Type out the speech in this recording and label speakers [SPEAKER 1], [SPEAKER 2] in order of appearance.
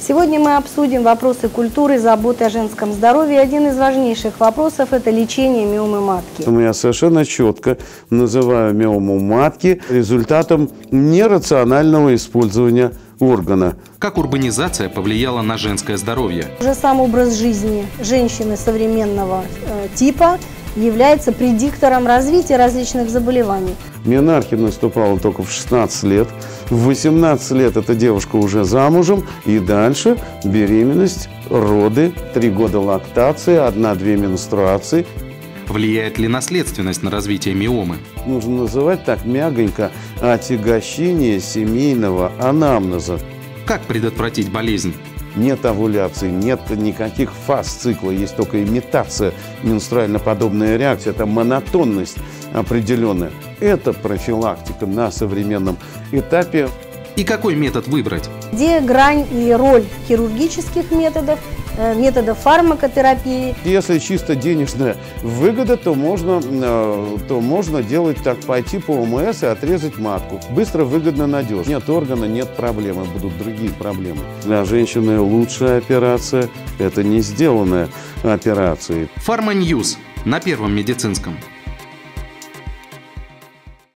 [SPEAKER 1] Сегодня мы обсудим вопросы культуры заботы о женском здоровье. Один из важнейших вопросов – это лечение миомы матки.
[SPEAKER 2] Я совершенно четко называю миому матки результатом нерационального использования органа.
[SPEAKER 3] Как урбанизация повлияла на женское здоровье?
[SPEAKER 1] Уже сам образ жизни женщины современного э, типа является предиктором развития различных заболеваний.
[SPEAKER 2] Менархия наступала только в 16 лет. В 18 лет эта девушка уже замужем. И дальше беременность, роды, 3 года лактации, 1-2 менструации.
[SPEAKER 3] Влияет ли наследственность на развитие миомы?
[SPEAKER 2] Нужно называть так мягонько отягощение семейного анамнеза.
[SPEAKER 3] Как предотвратить болезнь?
[SPEAKER 2] Нет овуляции, нет никаких фаз цикла, есть только имитация, менструально-подобная реакция, это монотонность определенная. Это профилактика на современном этапе.
[SPEAKER 3] И какой метод выбрать?
[SPEAKER 1] Где грань и роль хирургических методов, э, методов фармакотерапии.
[SPEAKER 2] Если чисто денежная выгода, то можно, э, то можно делать так, пойти по ОМС и отрезать матку. Быстро, выгодно, надежно. Нет органа, нет проблемы, будут другие проблемы. Для женщины лучшая операция – это не сделанная операция.
[SPEAKER 3] Фарма Ньюс на Первом медицинском.